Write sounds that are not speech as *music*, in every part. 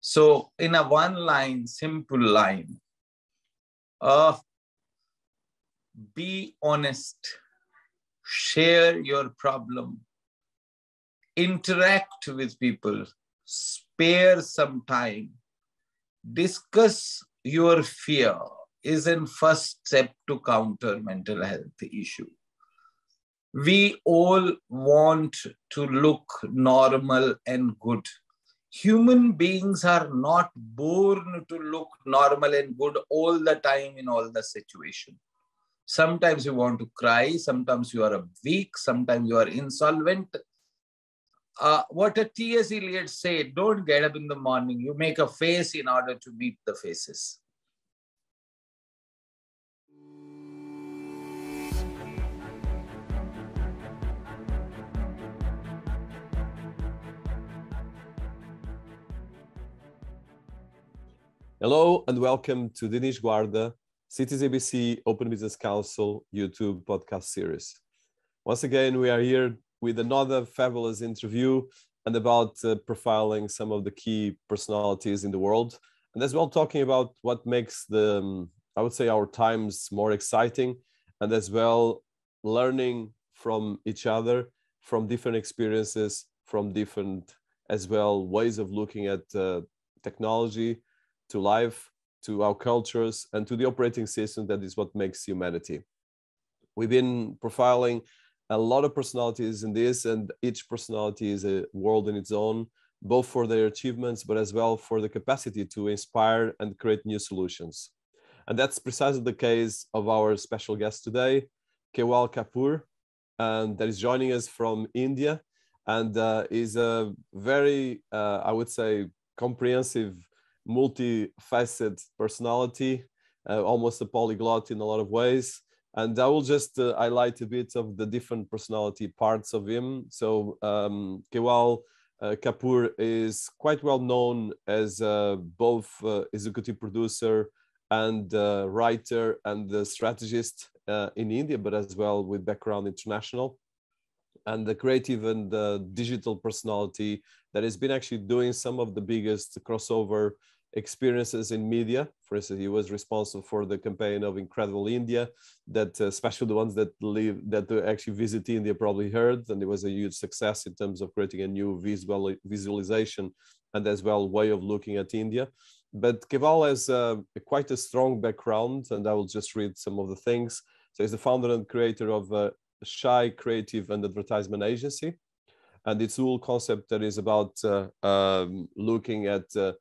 So, in a one line, simple line, uh, be honest, share your problem, interact with people, spare some time, discuss your fear is in first step to counter mental health issue. We all want to look normal and good human beings are not born to look normal and good all the time in all the situation sometimes you want to cry sometimes you are weak sometimes you are insolvent uh, what a T.S. Eliot said, don't get up in the morning. You make a face in order to beat the faces. Hello and welcome to Dinis Guarda, Cities ABC Open Business Council YouTube podcast series. Once again, we are here with another fabulous interview and about uh, profiling some of the key personalities in the world. And as well, talking about what makes the, um, I would say, our times more exciting, and as well, learning from each other, from different experiences, from different, as well, ways of looking at uh, technology, to life, to our cultures, and to the operating system that is what makes humanity. We've been profiling a lot of personalities in this, and each personality is a world in its own, both for their achievements, but as well for the capacity to inspire and create new solutions. And that's precisely the case of our special guest today, Kewal Kapoor, and that is joining us from India, and uh, is a very, uh, I would say, comprehensive, multifaceted personality, uh, almost a polyglot in a lot of ways and I will just uh, highlight a bit of the different personality parts of him. So um, Kewal uh, Kapoor is quite well known as uh, both uh, executive producer and uh, writer and strategist in India, but as well with background international. And the creative and the digital personality that has been actually doing some of the biggest crossover experiences in media. For instance, he was responsible for the campaign of Incredible India, that uh, especially the ones that live that actually visit India probably heard, and it was a huge success in terms of creating a new visual visualization and as well way of looking at India. But Kewal has uh, quite a strong background, and I will just read some of the things. So he's the founder and creator of uh, CHAI Kreative and Advertisement Agency, and its whole concept that is about uh, um, looking at uh,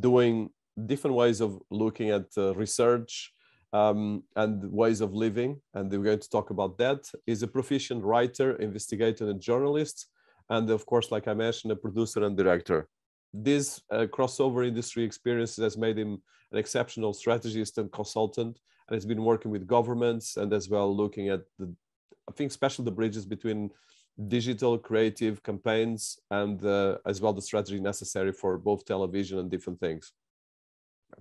doing different ways of looking at uh, research um, and ways of living. And we're going to talk about that. He's a proficient writer, investigator, and journalist. And of course, like I mentioned, a producer and director. This uh, crossover industry experience has made him an exceptional strategist and consultant, and has been working with governments and as well looking at the, I think, especially the bridges between digital creative campaigns and uh, as well the strategy necessary for both television and different things.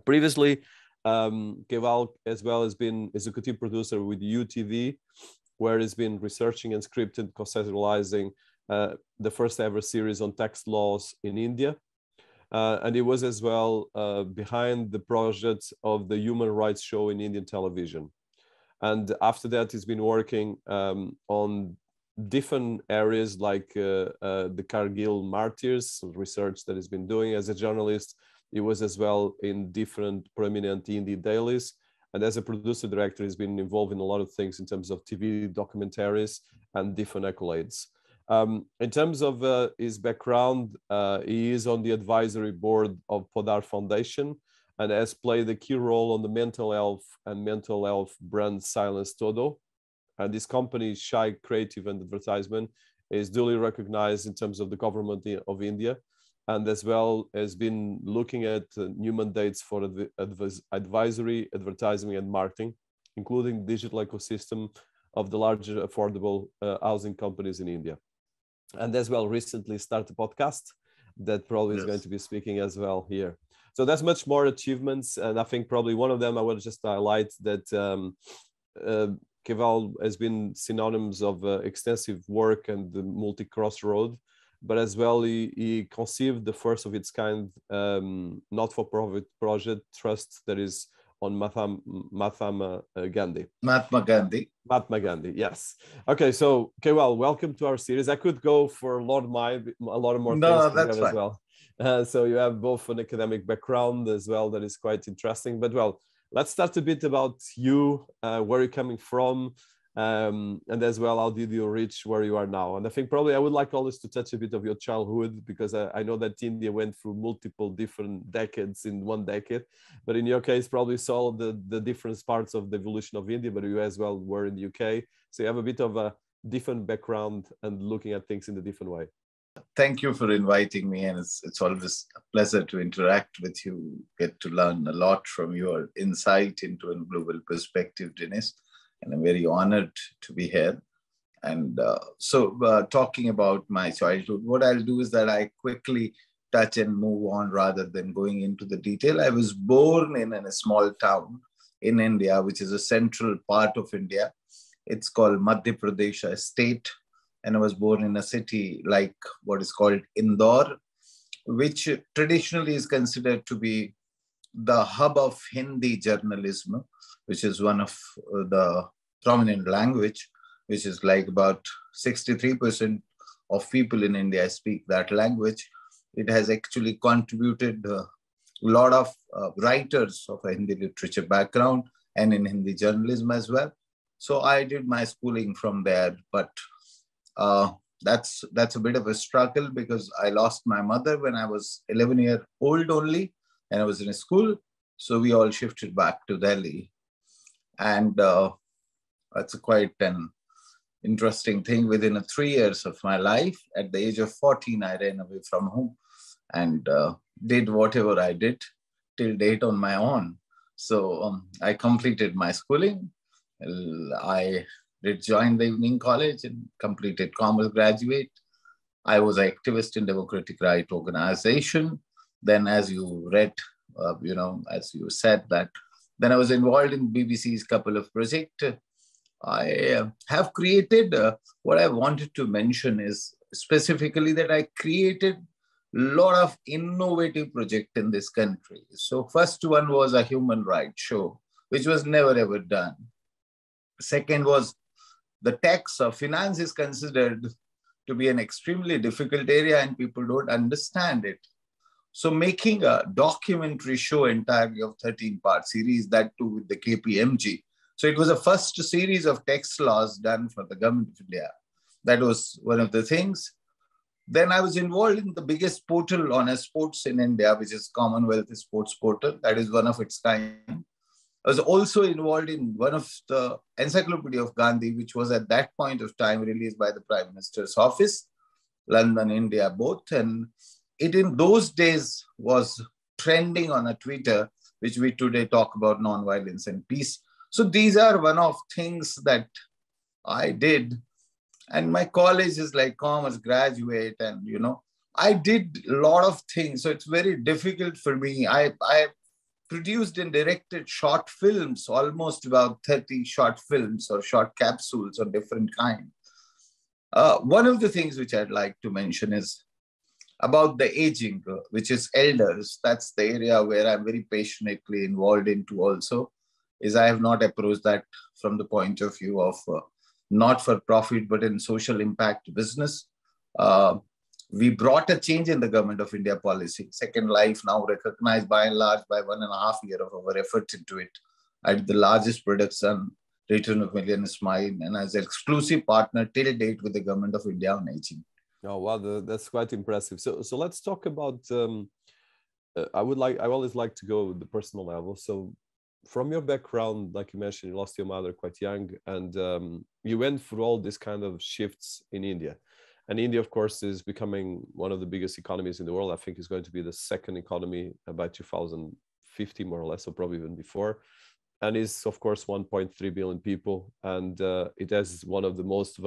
Previously, um, Kewal as well has been executive producer with UTV, where he's been researching and scripting, conceptualizing uh, the first ever series on tax laws in India. Uh, and he was as well uh, behind the project of the human rights show in Indian television. And after that, he's been working um, on different areas like uh, uh, the Kargil martyrs research that he's been doing as a journalist. He was as well in different prominent Hindi dailies. And as a producer director, he's been involved in a lot of things in terms of TV documentaries and different accolades. Um, in terms of uh, his background, uh, he is on the advisory board of Poddar Foundation and has played a key role on the mental health and mental health brand Silence Todo, and this company, CHAI Kreative and Advertisement, is duly recognized in terms of the government of India, and as well has been looking at uh, new mandates for adv advisory, advertising, and marketing, including digital ecosystem of the larger affordable uh, housing companies in India. And as well, recently started a podcast that probably yes. is going to be speaking as well here. So that's much more achievements, and I think probably one of them I would just highlight that um, uh, Kewal has been synonyms of uh, extensive work and the multi-crossroad. but as well he, he conceived the first of its kind um, not-for-profit project trust that is on Matham, Mahatma uh, Gandhi. Mahatma Gandhi. Mahatma Gandhi, yes. Okay, so well, welcome to our series. I could go for a lot of my a lot of more no, things that's fine. as well. Uh, so you have both an academic background as well that is quite interesting. But well, let's start a bit about you, uh, where you're coming from, um, and as well how did you reach where you are now? And i think probably i would like always to touch a bit of your childhood because I, I, know that india went through multiple different decades in one decade. But in your case probably saw the, the different parts of the evolution of india but you as well were in the uk so you have a bit of a different background and looking at things in a different way thank you for inviting me and it's, it's always a pleasure to interact with you get to learn a lot from your insight into a global perspective Dinesh and I'm very honored to be here. And uh, so, uh, talking about my childhood, what I'll do is that I quickly touch and move on rather than going into the detail. I was born in, in a small town in India, which is a central part of India. It's called Madhya Pradesh a state. And I was born in a city like what is called Indore, which traditionally is considered to be the hub of Hindi journalism which is one of uh, the prominent language, which is like about 63% of people in India speak that language. It has actually contributed a lot of uh, writers of a Hindi literature background and in Hindi journalism as well. So I did my schooling from there, but uh, that's that's a bit of a struggle because I lost my mother when I was 11 year old only, and I was in school. So we all shifted back to Delhi and uh, that's quite an interesting thing. Within three years of my life, at the age of 14, I ran away from home and uh, did whatever I did till date on my own. So um, I completed my schooling. I did join the evening college and completed commerce graduate. I was an activist in democratic right organization. Then, as you read, uh, you know, as you said that then I was involved in BBC's couple of projects. I uh, have created uh, what I wanted to mention is specifically that I created a lot of innovative project in this country. So first one was a human rights show, which was never ever done. Second was the tax of finance is considered to be an extremely difficult area and people don't understand it. So making a documentary show entirely of 13 part series, that too with the KPMG. So it was the first series of tax laws done for the government of India. That was one of the things. Then I was involved in the biggest portal on sports in India, which is Commonwealth Sports Portal. That is one of its kind. I was also involved in one of the Encyclopedia of Gandhi, which was at that point of time released by the Prime Minister's office, London, India, both. And it in those days was trending on a Twitter, which we today talk about nonviolence and peace. So these are one of things that I did. And my college is like commerce graduate, and you know, I did a lot of things. So it's very difficult for me. I, I produced and directed short films, almost about 30 short films or short capsules of different kind. Uh, one of the things which I'd like to mention is about the aging, which is elders. That's the area where I'm very passionately involved into also, is I have not approached that from the point of view of uh, not for profit, but in social impact business. Uh, we brought a change in the government of India policy. Second Life now recognized by and large by one and a half year of our efforts into it. at the largest production, Return of Million is mine and as an exclusive partner till date with the government of India on aging. Oh wow, that's quite impressive. So so let's talk about. Um, uh, I would like. I always like to go the personal level. So from your background, like you mentioned, you lost your mother quite young, and um, you went through all these kind of shifts in India. And India, of course, is becoming one of the biggest economies in the world. I think it's going to be the second economy by 2050, more or less, or probably even before. And is, of course, 1.3 billion people, and uh, it has one of the most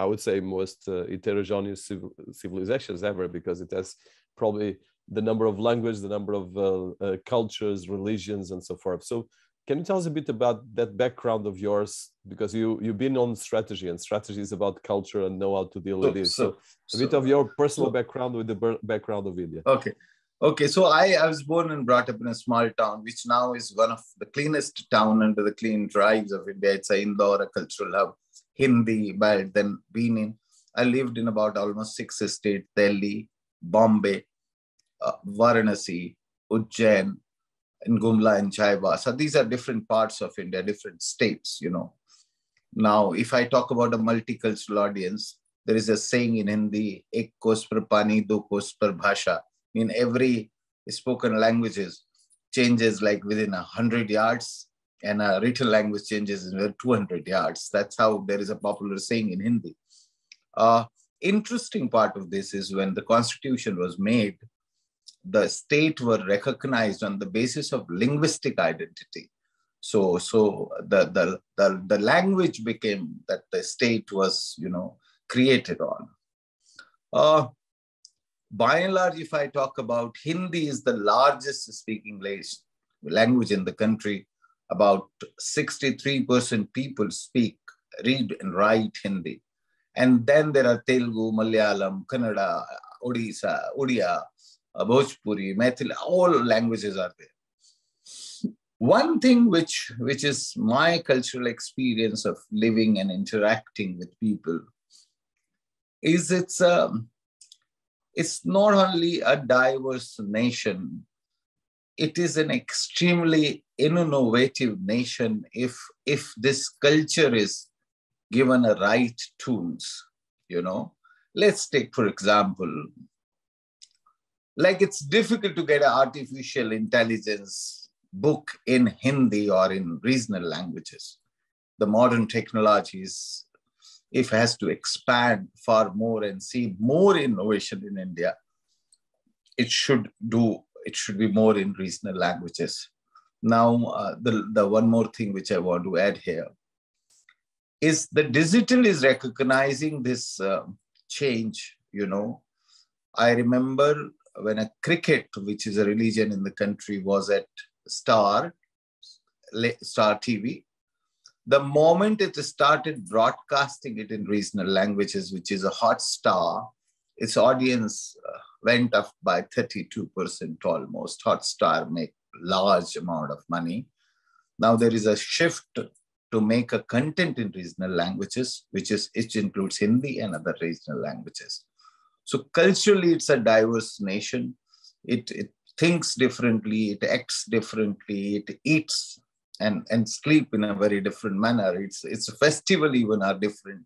I would say most uh, heterogeneous civil, civilizations ever because it has probably the number of languages, the number of uh, uh, cultures, religions, and so forth. So can you tell us a bit about that background of yours because you you've been on strategy and strategy is about culture and know how to deal so, with it. so, so, a bit of your personal so, background with the background of india okay okay so I, I was born and brought up in a small town which now is one of the cleanest town under the clean drives of india it's a indore a cultural hub hindi but then been in. i lived in about almost six states delhi bombay uh, varanasi ujjain in Gumla and Chaiba. So these are different parts of India, different states, you know. Now, if I talk about a multicultural audience, there is a saying in Hindi, ek kos par pani, do kos par bhasha. In every spoken languages changes like within a hundred yards and a written language changes in 200 yards. That's how there is a popular saying in Hindi. Uh, interesting part of this is when the constitution was made, the state were recognized on the basis of linguistic identity. So, so the, the, the, the language became that the state was, you know, created on. Uh, by and large, if I talk about Hindi is the largest speaking language in the country. About 63% people speak, read and write Hindi. And then there are Telugu, Malayalam, Kannada, Odisha, Odia, Bhojpuri, Maithili, all languages are there. One thing which, which is my cultural experience of living and interacting with people is it's, um, it's not only a diverse nation, it is an extremely innovative nation if, if this culture is given a right tools, you know. Let's take, for example, like it's difficult to get an artificial intelligence book in Hindi or in regional languages. The modern technologies, if it has to expand far more and see more innovation in India, it should do, it should be more in regional languages. Now, uh, the, the one more thing which I want to add here is the digital is recognizing this uh, change, you know. I remember when a cricket, which is a religion in the country, was at Star, Star TV, the moment it started broadcasting it in regional languages, which is a Hotstar, its audience uh, went up by 32% almost. Hotstar make large amount of money. Now there is a shift to make a content in regional languages, which is which includes Hindi and other regional languages. So culturally, it's a diverse nation. It, it thinks differently, it acts differently, it eats and, and sleep in a very different manner. It's, it's a festival even are different.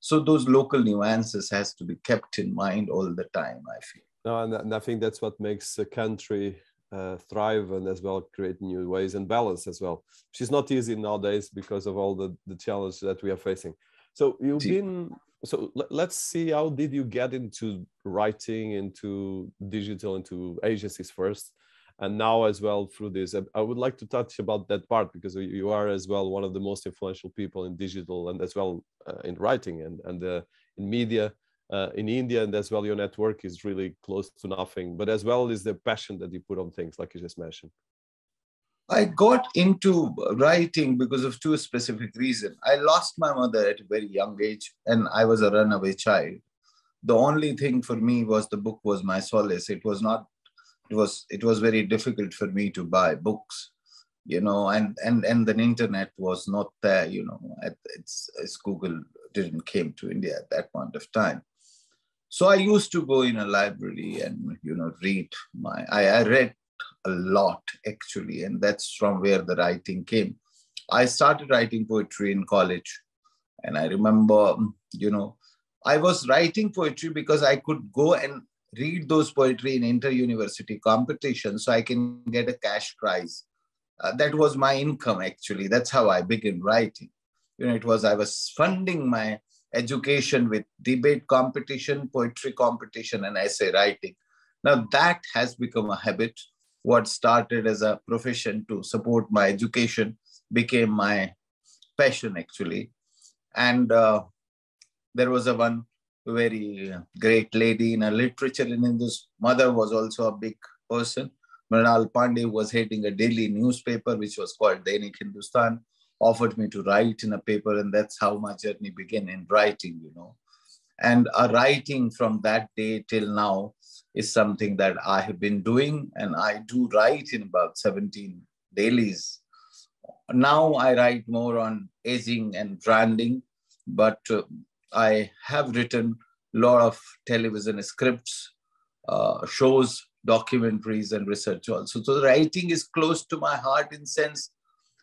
So those local nuances has to be kept in mind all the time, I feel. No, and, and I think that's what makes a country uh, thrive and as well create new ways and balance as well. Is not easy nowadays because of all the, the challenges that we are facing. So you've been so let's see how did you get into writing into digital into agencies first and now as well through this? I would like to touch about that part because you are as well one of the most influential people in digital and as well uh, in writing and and uh, in media uh, in india and as well your network is really close to nothing but as well is the passion that you put on things like you just mentioned I got into writing because of two specific reasons. I lost my mother at a very young age and I was a runaway child. The only thing for me was the book was my solace. It was not, it was, it was very difficult for me to buy books, you know, and, and, and the internet was not there, you know, it's, it's Google didn't came to India at that point of time. So I used to go in a library and, you know, read my, I, I read a lot actually, and that's from where the writing came. I started writing poetry in college, and I remember, you know, I was writing poetry because I could go and read those poetry in inter-university competition, so I can get a cash prize. Uh, that was my income actually. That's how I began writing. You know, it was I was funding my education with debate competition, poetry competition, and essay writing. Now that has become a habit what started as a profession to support my education became my passion actually. And uh, there was a one very great lady in a literature and in this mother was also a big person. Mrinal Pande was heading a daily newspaper, which was called Dainik Hindustan, offered me to write in a paper, and that's how my journey began in writing, you know. And a writing from that day till now is something that I have been doing, and I do write in about 17 dailies. Now I write more on aging and branding, but uh, I have written a lot of television scripts, uh, shows, documentaries, and research also. So the writing is close to my heart in sense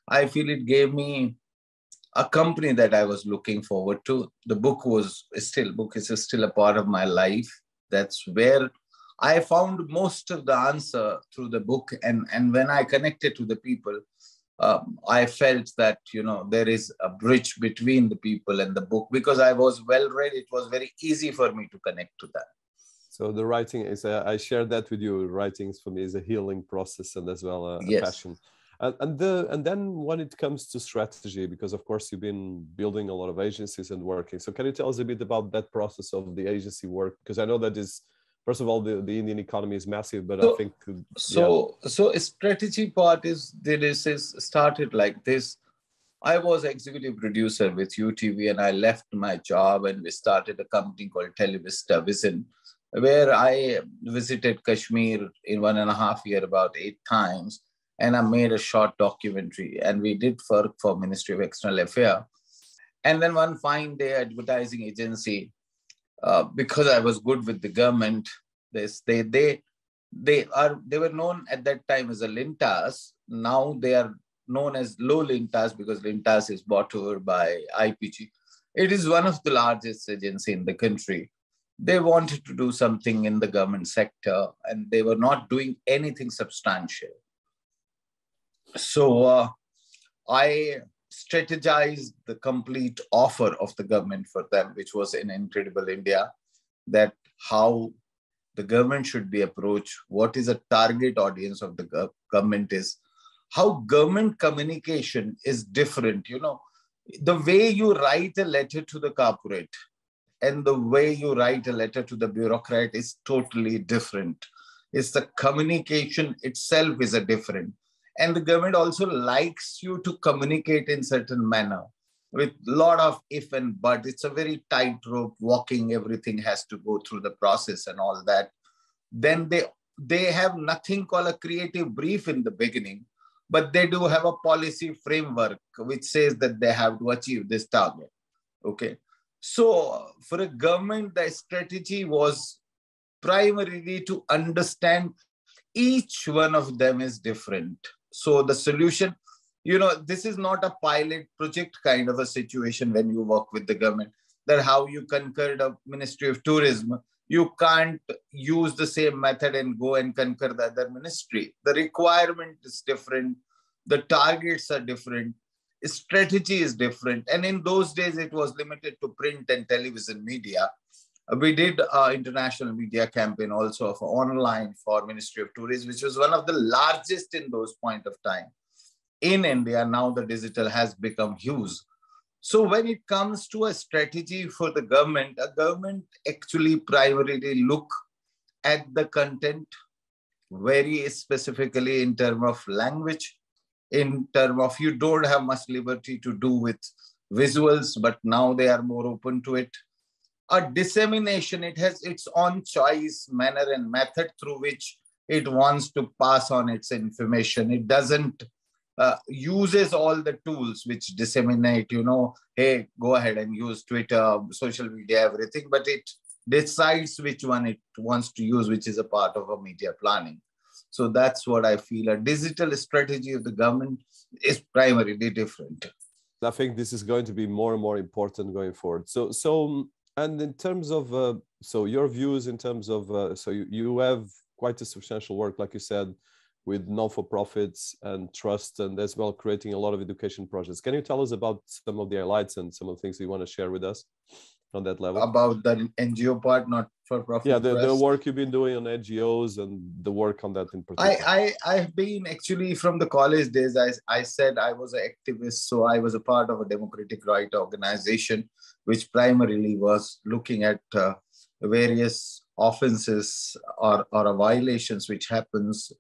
I feel it gave me a company that I was looking forward to. The book was still book is still a part of my life. That's where I found most of the answer through the book, and and when I connected to the people, um, I felt that you know there is a bridge between the people and the book because I was well read. It was very easy for me to connect to that. So the writing is uh, I share that with you. Writings for me is a healing process and as well a, a yes. passion and, and the and then when it comes to strategy because of course you've been building a lot of agencies and working so can you tell us a bit about that process of the agency work because i know that is first of all the, the indian economy is massive but so, i think yeah. so so a strategy part is this is started like this i was executive producer with utv and i left my job and we started a company called televista vision where i visited kashmir in one and a half year about eight times and I made a short documentary. And we did work for Ministry of External Affairs. And then one fine day, advertising agency, uh, because I was good with the government, they they they they are they were known at that time as a Lintas. Now they are known as Lowe Lintas because Lintas is bought over by IPG. It is one of the largest agency in the country. They wanted to do something in the government sector, and they were not doing anything substantial so uh, I strategized the complete offer of the government for them, which was in Incredible India, that how the government should be approached, what is a target audience of the government is, how government communication is different. You know, the way you write a letter to the corporate and the way you write a letter to the bureaucrat is totally different. It's the communication itself is a different and the government also likes you to communicate in certain manner with a lot of if and but. It's a very tightrope walking. Everything has to go through the process and all that. Then they they have nothing called a creative brief in the beginning but they do have a policy framework which says that they have to achieve this target. Okay. So for a government the strategy was primarily to understand each one of them is different so the solution, you know, this is not a pilot project kind of a situation when you work with the government, that how you conquered a Ministry of Tourism, you can't use the same method and go and conquer the other ministry. The requirement is different. The targets are different. Strategy is different. And in those days, it was limited to print and television media we did an international media campaign also of online for Ministry of Tourism, which was one of the largest in those point of time. In India, now the digital has become huge. So when it comes to a strategy for the government, a government actually primarily look at the content very specifically in term of language, in term of you don't have much liberty to do with visuals, but now they are more open to it a dissemination. It has its own choice, manner, and method through which it wants to pass on its information. It doesn't uh, uses all the tools which disseminate, you know, hey, go ahead and use Twitter, social media, everything, but it decides which one it wants to use, which is a part of a media planning. So that's what I feel. A digital strategy of the government is primarily different. I think this is going to be more and more important going forward. So, so and in terms of uh, so your views in terms of uh, so you, you have quite a substantial work like you said with non-for-profits and trust and as well creating a lot of education projects. Can you tell us about some of the highlights and some of the things you want to share with us on that level? About the ngo part not for profit yeah the, the work you've been doing on ngos and the work on that in particular. I i i've been actually from the college days i i said i was an activist so i was a part of a democratic right organization which primarily was looking at uh, various offenses or, or violations which happens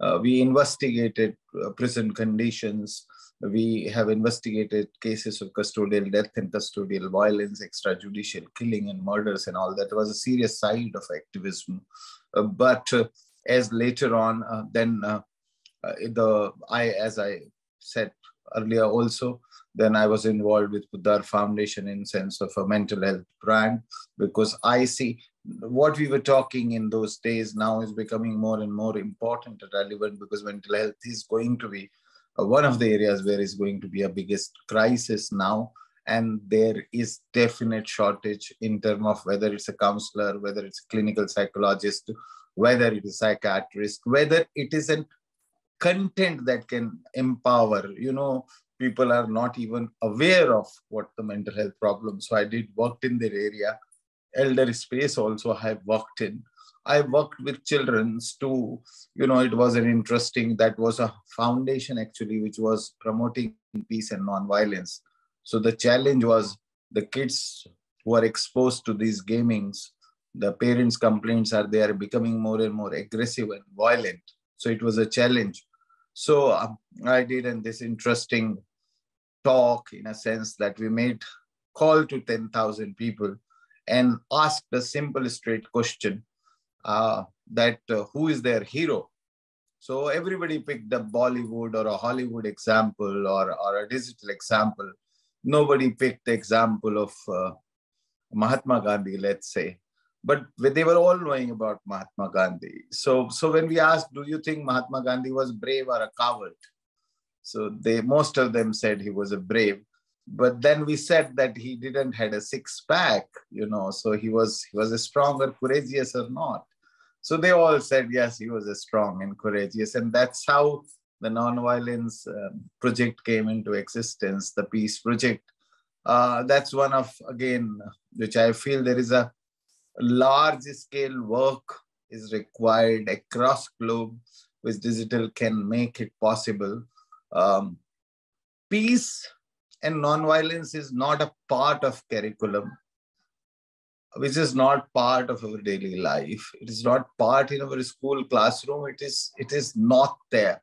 Uh, we investigated uh, prison conditions. We have investigated cases of custodial death and custodial violence, extrajudicial killing and murders and all that. Was a serious side of activism. Uh, but uh, as later on, then the I, as I said earlier also, then I was involved with Poddar Foundation in sense of a mental health brand because I see what we were talking in those days now is becoming more and more important and relevant because mental health is going to be one of the areas where is going to be a biggest crisis now. And there is definite shortage in terms of whether it's a counselor whether it's a clinical psychologist whether it is a psychiatrist whether it is a content that can empower you know people are not even aware of what the mental health problem so i did worked in their area elder space also I worked in. I worked with children's too. You know, it was an interesting, that was a foundation actually, which was promoting peace and non-violence. So the challenge was the kids who are exposed to these gamings, the parents' complaints are they are becoming more and more aggressive and violent. So it was a challenge. So um, I did and this interesting talk in a sense that we made call to 10,000 people and asked a simple straight question uh, that uh, who is their hero? So everybody picked a bollywood or a hollywood example or, or a digital example. Nobody picked the example of uh, mahatma gandhi let's say. But they were all knowing about mahatma gandhi. So so when we asked do you think mahatma gandhi was brave or a coward so they most of them said he was a brave but then we said that he didn't had a six pack you know so he was he was a strong or courageous or not. So they all said yes he was a strong and courageous and that's how the non-violence um, project came into existence the peace project. Uh, that's one of again which i feel there is a large scale work is required across globe which digital can make it possible um, peace and nonviolence is not a part of curriculum which is not part of our daily life. It is not part in our school classroom. It is it is not there.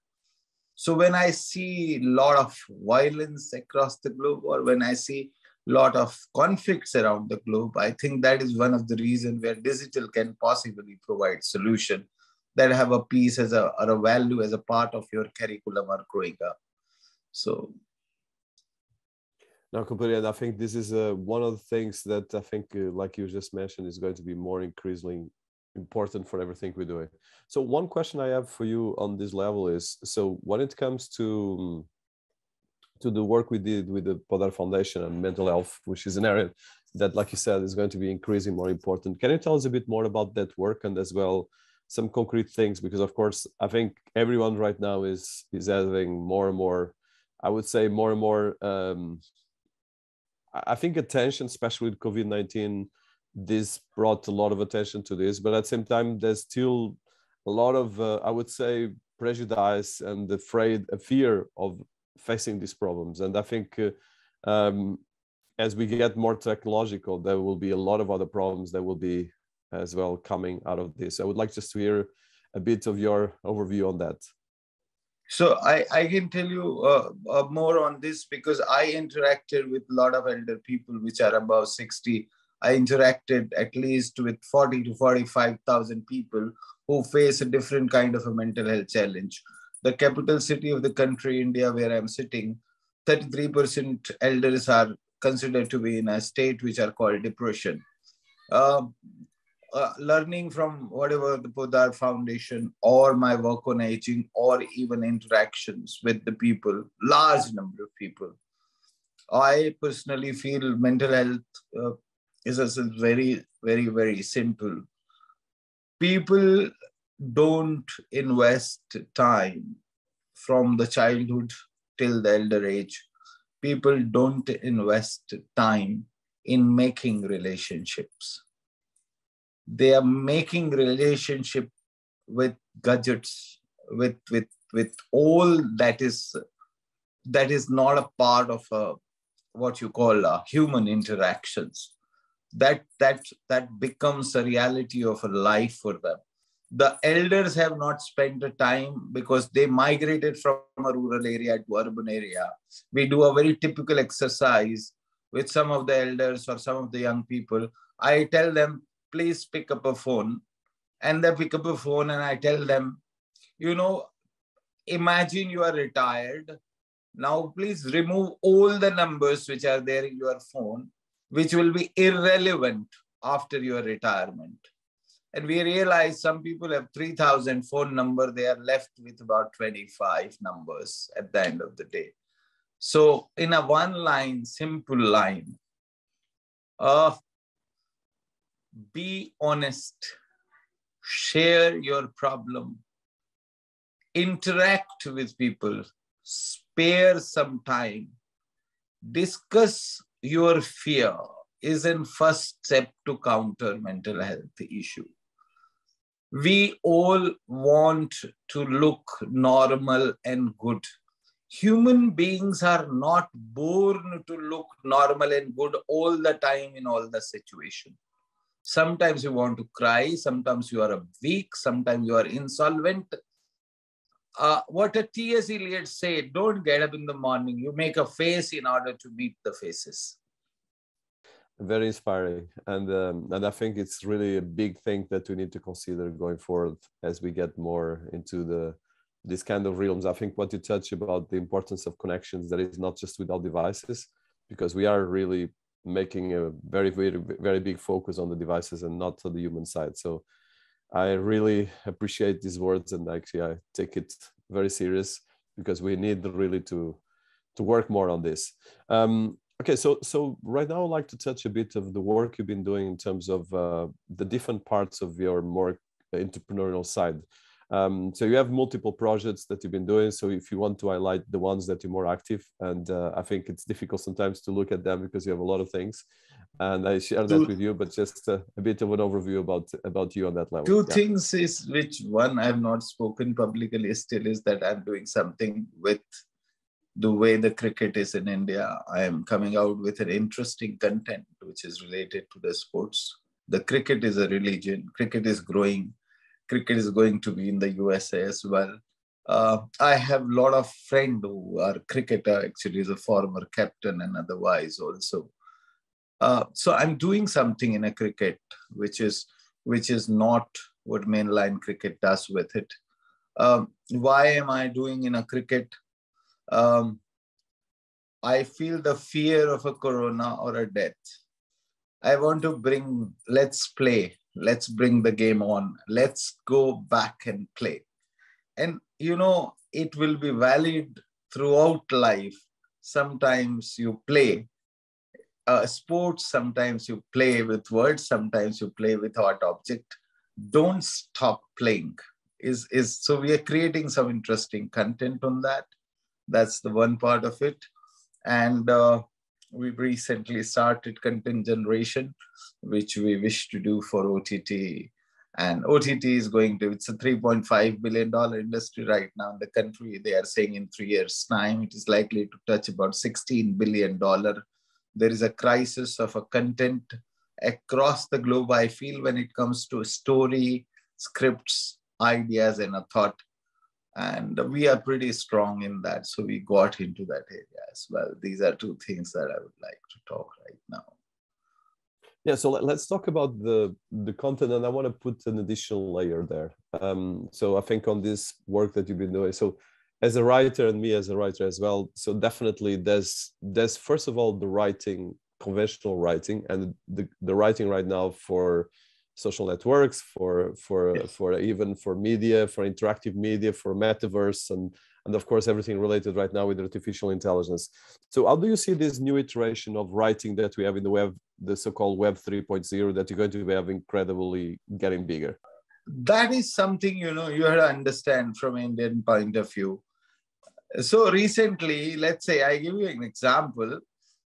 So when i see a lot of violence across the globe or when i see a lot of conflicts around the globe i think that is one of the reasons where digital can possibly provide solution that have a piece as a or a value as a part of your curriculum or growing up so no, completely. And I think this is uh, one of the things that I think, uh, like you just mentioned, is going to be more increasingly important for everything we're doing. So, one question I have for you on this level is: so when it comes to um, to the work we did with the Poddar Foundation and mental health, which is an area that, like you said, is going to be increasingly more important. Can you tell us a bit more about that work and as well some concrete things? Because of course, I think everyone right now is is having more and more, I would say, more and more um, I think attention, especially with COVID 19, this brought a lot of attention to this. But at the same time, there's still a lot of, uh, I would say, prejudice and afraid, a fear of facing these problems. And I think uh, um, as we get more technological, there will be a lot of other problems that will be as well coming out of this. I would like just to hear a bit of your overview on that. So I, I can tell you uh, uh, more on this because I interacted with a lot of elder people which are above 60. I interacted at least with 40 to 45,000 people who face a different kind of a mental health challenge. The capital city of the country, India, where I'm sitting, 33% elders are considered to be in a state which are called depression. Uh, uh, learning from whatever the Poddar Foundation or my work on aging or even interactions with the people, large number of people. I personally feel mental health uh, is, is very, very, very simple. People don't invest time from the childhood till the elder age. People don't invest time in making relationships they are making relationship with gadgets with with with all that is that is not a part of a, what you call a human interactions that that that becomes a reality of a life for them the elders have not spent the time because they migrated from a rural area to urban area. We do a very typical exercise with some of the elders or some of the young people. I tell them, please pick up a phone. And they pick up a phone and I tell them, you know, imagine you are retired. Now, please remove all the numbers which are there in your phone, which will be irrelevant after your retirement and we realize some people have 3000 phone number they are left with about 25 numbers at the end of the day so in a one line simple line uh, be honest. Share your problem. Interact with people. Spare some time. Discuss your fear is in first step to counter mental health issue. We all want to look normal and good. Human beings are not born to look normal and good all the time in all the situation. Sometimes you want to cry, sometimes you are weak, sometimes you are insolvent. Uh, what a T.S. Eliot said, don't get up in the morning. You make a face in order to meet the faces very inspiring and um, and i think it's really a big thing that we need to consider going forward as we get more into the this kind of realms i think what you touch about the importance of connections that is not just with our devices because we are really making a very very very big focus on the devices and not on the human side so i really appreciate these words and actually i take it very serious because we need really to to work more on this um, Okay, so so right now I'd like to touch a bit of the work you've been doing in terms of uh, the different parts of your more entrepreneurial side. Um, so you have multiple projects that you've been doing. So if you want to highlight the ones that you're more active, and uh, I think it's difficult sometimes to look at them because you have a lot of things, and I share that with you. But just uh, a bit of an overview about about you on that level. Two yeah. things is which one I've not spoken publicly still is that I'm doing something with the way the cricket is in India, I am coming out with an interesting content which is related to the sports. The cricket is a religion. Cricket is growing. Cricket is going to be in the USA as well. Uh, I have a lot of friends who are cricketer, actually is a former captain and otherwise also. Uh, so I'm doing something in a cricket, which is which is not what mainline cricket does with it. Um, why am I doing in a cricket? um, I feel the fear of a corona or a death. I want to bring, let's play, let's bring the game on, let's go back and play. And, you know, it will be valid throughout life. Sometimes you play uh, sports, sometimes you play with words, sometimes you play with art object. Don't stop playing. Is, is so we are creating some interesting content on that that's the one part of it. And uh, we recently started content generation, which we wish to do for OTT. And OTT is going to, it's a $3.5 billion industry right now in the country. They are saying in three years' time, it is likely to touch about $16 billion. There is a crisis of a content across the globe, I feel, when it comes to story, scripts, ideas, and a thought and we are pretty strong in that so we got into that area as well. These are two things that i would like to talk right now. Yeah so let's talk about the the content and i want to put an additional layer there. Um, so i think on this work that you've been doing so as a writer and me as a writer as well so definitely there's there's first of all the writing conventional writing and the, the writing right now for social networks, for for yes. for even for media, for interactive media, for metaverse, and and of course everything related right now with artificial intelligence. So how do you see this new iteration of writing that we have in the web, the so-called Web 3.0, that you're going to have incredibly getting bigger? That is something you know you have to understand from Indian point of view. So recently, let's say I give you an example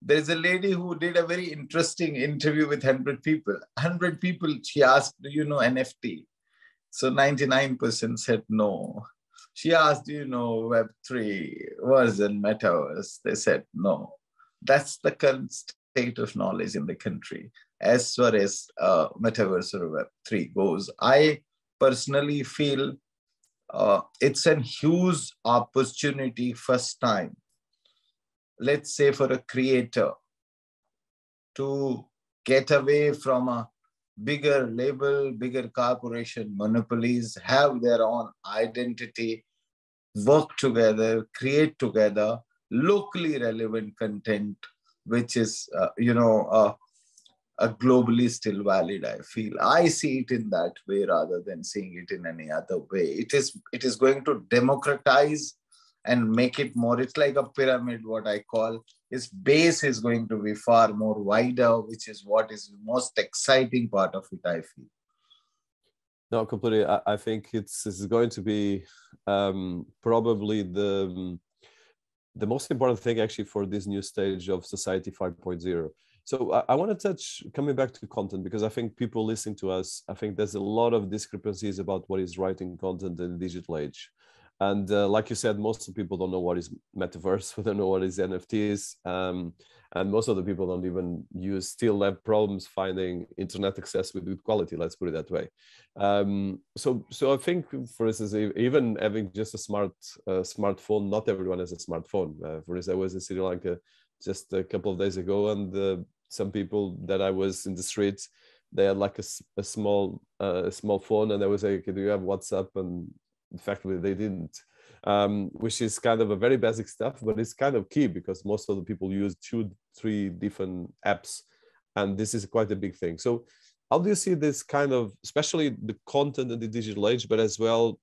there's a lady who did a very interesting interview with 100 people. 100 people she asked do you know nft so 99% said no. She asked do you know web3 version metaverse? They said no. That's the current state of knowledge in the country. As far as uh, metaverse or web3 goes i personally feel uh, it's a huge opportunity first time let's say for a creator to get away from a bigger label bigger corporation monopolies have their own identity work together create together locally relevant content which is uh, you know uh, a globally still valid i feel. I see it in that way rather than seeing it in any other way. It is it is going to democratize and make it more it's like a pyramid what i call. Its base is going to be far more wider which is what is most exciting part of it i feel. No completely. I, I think it's, it's going to be um, probably the the most important thing actually for this new stage of society 5.0 so I, I want to touch coming back to content because I think people listening to us, I think there's a lot of discrepancies about what is writing content in the digital age. And uh, like you said, most of the people don't know what is metaverse, *laughs* we don't know what is NFTs. Um, and most of the people don't even use, still have problems finding internet access with good quality, let's put it that way. Um, so, so I think, for instance, even having just a smart uh, smartphone, not everyone has a smartphone. Uh, for instance, I was in Sri Lanka just a couple of days ago, and uh, some people that I was in the streets, they had like a, a small uh, small phone, and I was like, "Do you have WhatsApp?" And effectively, they didn't, um, which is kind of a very basic stuff, but it's kind of key because most of the people use two, three different apps, and this is quite a big thing. So, how do you see this kind of, especially the content in the digital age, but as well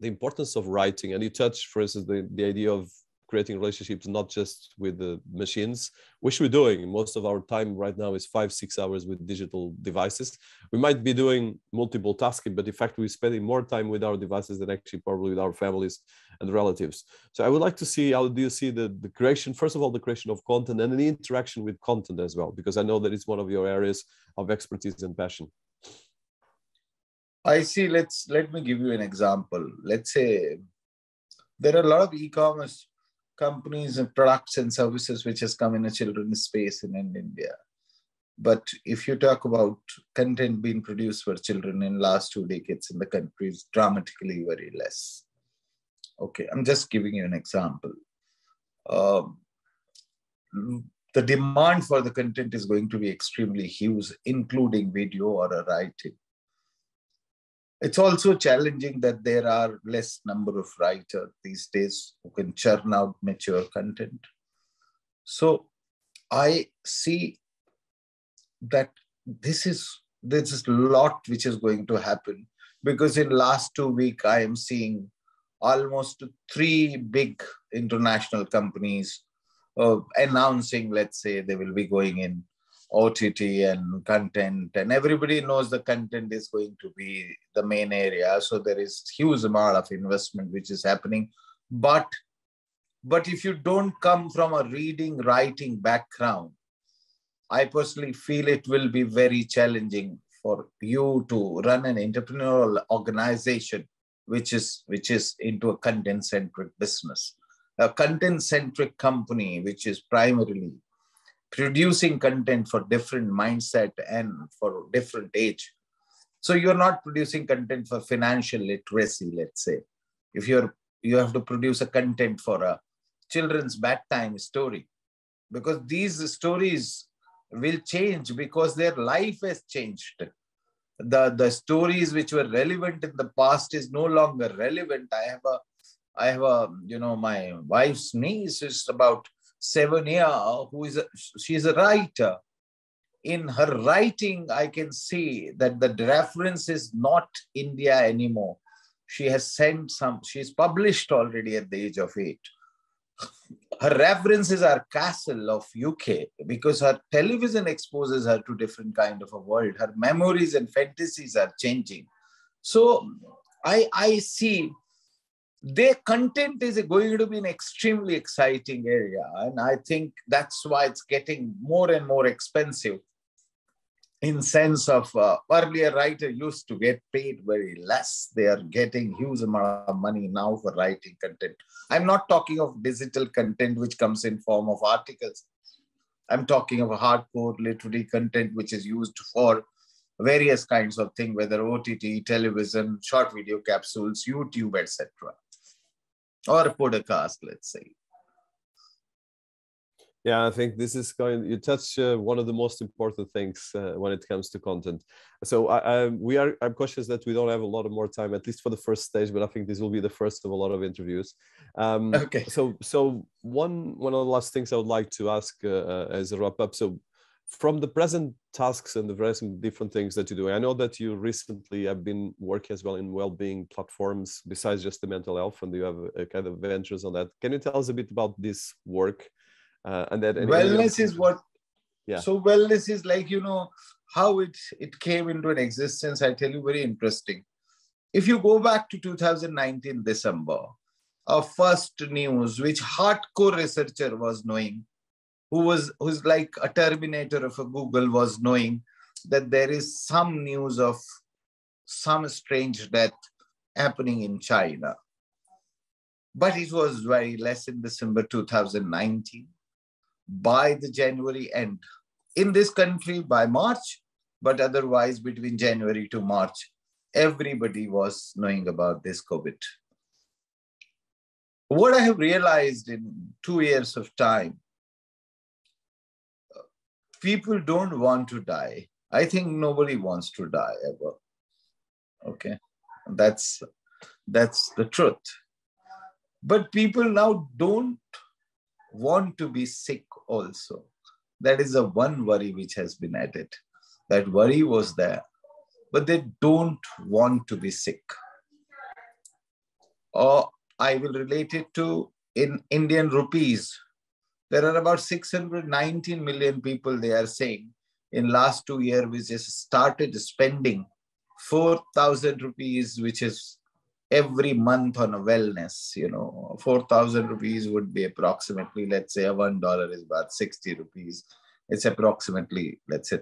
the importance of writing? And you touch, for instance, the, the idea of creating relationships not just with the machines which we're doing. Most of our time right now is five six hours with digital devices. We might be doing multiple tasking but in fact we're spending more time with our devices than actually probably with our families and relatives. So i would like to see how do you see the, the creation first of all the creation of content and the interaction with content as well? Because i know that it's one of your areas of expertise and passion. I see let's let me give you an example. Let's say there are a lot of e-commerce companies and products and services which has come in a children's space in, in India. But if you talk about content being produced for children in last two decades in the country is dramatically very less. Okay, I'm just giving you an example. Um, the demand for the content is going to be extremely huge, including video or a writing. It's also challenging that there are less number of writers these days who can churn out mature content. So I see that this is this is a lot which is going to happen because in last two week I am seeing almost three big international companies uh, announcing, let's say, they will be going in OTT and content, and everybody knows the content is going to be the main area. So there is huge amount of investment which is happening. But but if you don't come from a reading, writing background, I personally feel it will be very challenging for you to run an entrepreneurial organization which is which is into a content-centric business. A content-centric company which is primarily producing content for different mindset and for different age. So you're not producing content for financial literacy let's say. If you're you have to produce a content for a children's bedtime story. Because these stories will change because their life has changed. The the stories which were relevant in the past is no longer relevant. I have a i have a you know my wife's niece is about seven year who is a, she's a writer. In her writing i can see that the reference is not india anymore. She has sent some she's published already at the age of eight. Her references are castle of uk because her television exposes her to different kind of a world. Her memories and fantasies are changing. So i i see their content is going to be an extremely exciting area and i think that's why it's getting more and more expensive in sense of uh, earlier writer used to get paid very less. They are getting huge amount of money now for writing content. I'm not talking of digital content which comes in form of articles. I'm talking of hardcore literary content which is used for various kinds of thing, whether OTT, television, short video capsules, YouTube, etc., or podcast, let's say. Yeah, I think this is going. You touch uh, one of the most important things uh, when it comes to content. So I, I, we are. I'm cautious that we don't have a lot of more time, at least for the first stage. But I think this will be the first of a lot of interviews. Um, *laughs* okay. So so one one of the last things I would like to ask uh, uh as a wrap up. So from the present tasks and the present different things that you do, I know that you recently have been working as well in well-being platforms besides just the mental health, and you have a, a kind of ventures on that. Can you tell us a bit about this work? Uh, and that wellness is what. Yeah. So wellness is like you know how it it came into an existence. I tell you, very interesting. If you go back to 2019 December, our first news, which hardcore researcher was knowing, who was who's like a terminator of a Google was knowing that there is some news of some strange death happening in China. But it was very less in December 2019. By the January end, in this country by March, but otherwise between January to March, everybody was knowing about this COVID. What I have realized in two years of time people don't want to die. I think nobody wants to die ever. Okay, that's that's the truth. But people now don't want to be sick also. That is the one worry which has been added. That worry was there, but they don't want to be sick. Or I will relate it to in Indian rupees there are about 619 million people, they are saying, in last two years, we just started spending 4,000 rupees, which is every month on a wellness, you know, 4,000 rupees would be approximately, let's say a $1 is about 60 rupees. It's approximately, let's say,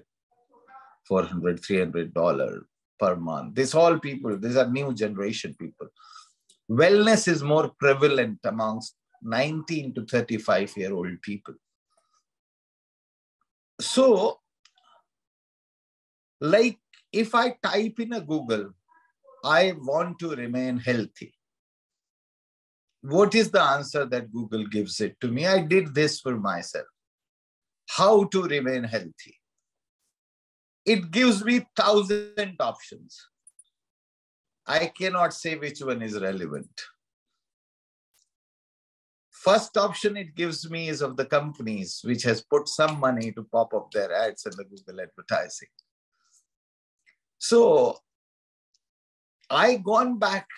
400 $300 per month. This all people, these are new generation people. Wellness is more prevalent amongst 19 to 35 year old people. So, like if I type in a Google, I want to remain healthy. What is the answer that Google gives it to me? I did this for myself. How to remain healthy. It gives me thousand options. I cannot say which one is relevant. First option it gives me is of the companies which has put some money to pop up their ads in the Google advertising. So I gone back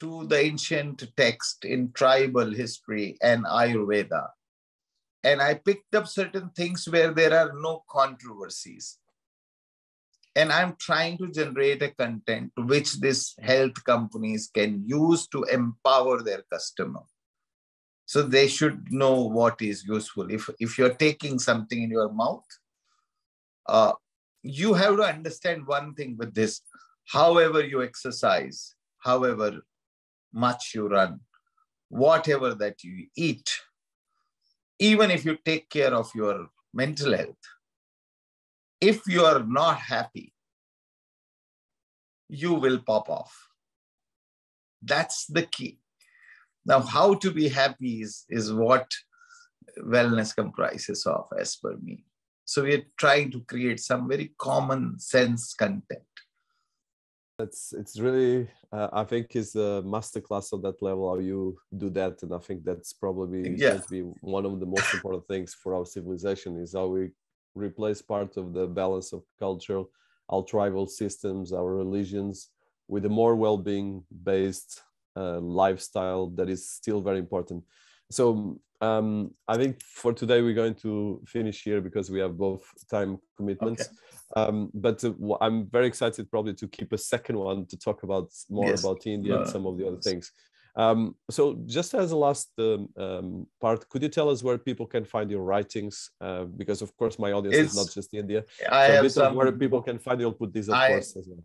to the ancient text in tribal history and Ayurveda. And I picked up certain things where there are no controversies. And I'm trying to generate a content which these health companies can use to empower their customer so they should know what is useful. If if you're taking something in your mouth uh, you have to understand one thing with this. However you exercise however much you run whatever that you eat even if you take care of your mental health if you are not happy you will pop off. That's the key now, how to be happy is, is what wellness comprises of, as per me. So we're trying to create some very common sense content. It's it's really uh, I think is a masterclass on that level how you do that, and I think that's probably yeah. be one of the most important things for our civilization is how we replace part of the balance of cultural, our tribal systems, our religions, with a more well-being based uh, lifestyle that is still very important. So um, I think for today we're going to finish here because we have both time commitments. Okay. Um, but uh, I'm very excited probably to keep a second one to talk about more yes. about India uh, and some of the other things. Um, so just as a last um, um, part, could you tell us where people can find your writings? Uh, because of course my audience it's, is not just India. I so have some, where people can find you. I'll put this of I, course as well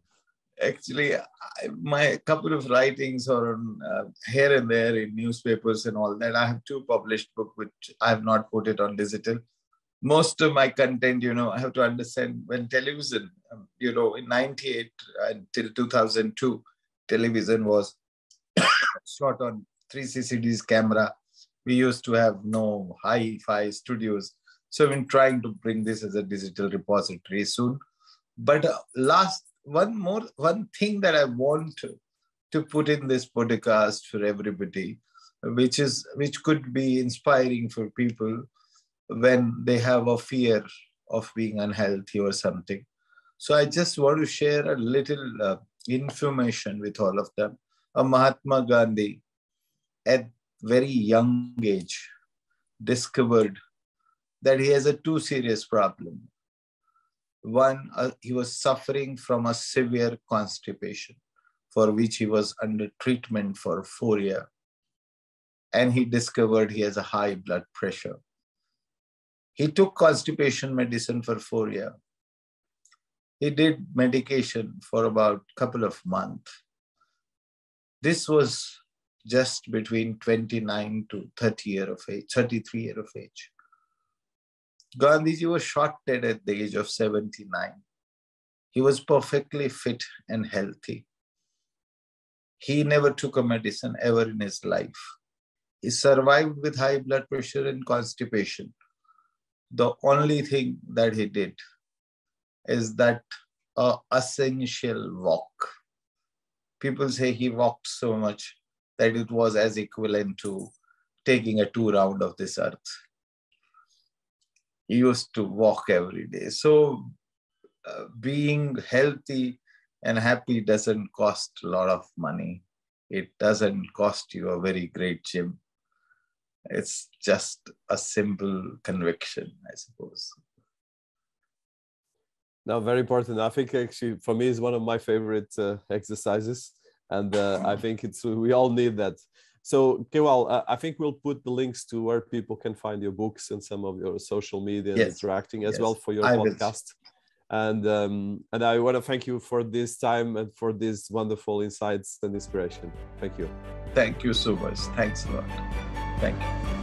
actually my couple of writings are on, uh, here and there in newspapers and all that i have two published book which i have not put it on digital most of my content, you know, I have to understand when television, um, you know, in 98 until 2002, television was *coughs* shot on 3 CCDs camera. We used to have no hi-fi studios. So I've been trying to bring this as a digital repository soon. But uh, last one more one thing that I want to, to put in this podcast for everybody, which is which could be inspiring for people when they have a fear of being unhealthy or something. So I just want to share a little uh, information with all of them. A Mahatma Gandhi, at very young age, discovered that he has a too serious problem. One, uh, he was suffering from a severe constipation for which he was under treatment for four years. And he discovered he has a high blood pressure. He took constipation medicine for four years. He did medication for about a couple of months. This was just between 29 to 30 year of age, 33 year of age. Gandhiji was shot dead at the age of 79. He was perfectly fit and healthy. He never took a medicine ever in his life. He survived with high blood pressure and constipation the only thing that he did is that a essential walk. People say he walked so much that it was as equivalent to taking a two round of this earth. Used to walk every day. So uh, being healthy and happy doesn't cost a lot of money. It doesn't cost you a very great gym it's just a simple conviction, I suppose. Now, very important. I think actually for me is one of my favorite uh, exercises, and uh, I think it's we all need that. So, Kewal, uh, I think we'll put the links to where people can find your books and some of your social media yes. interacting as yes. well for your I podcast. Will. And um, and I want to thank you for this time and for these wonderful insights and inspiration. Thank you. Thank you so much. Thanks a lot. Thank you.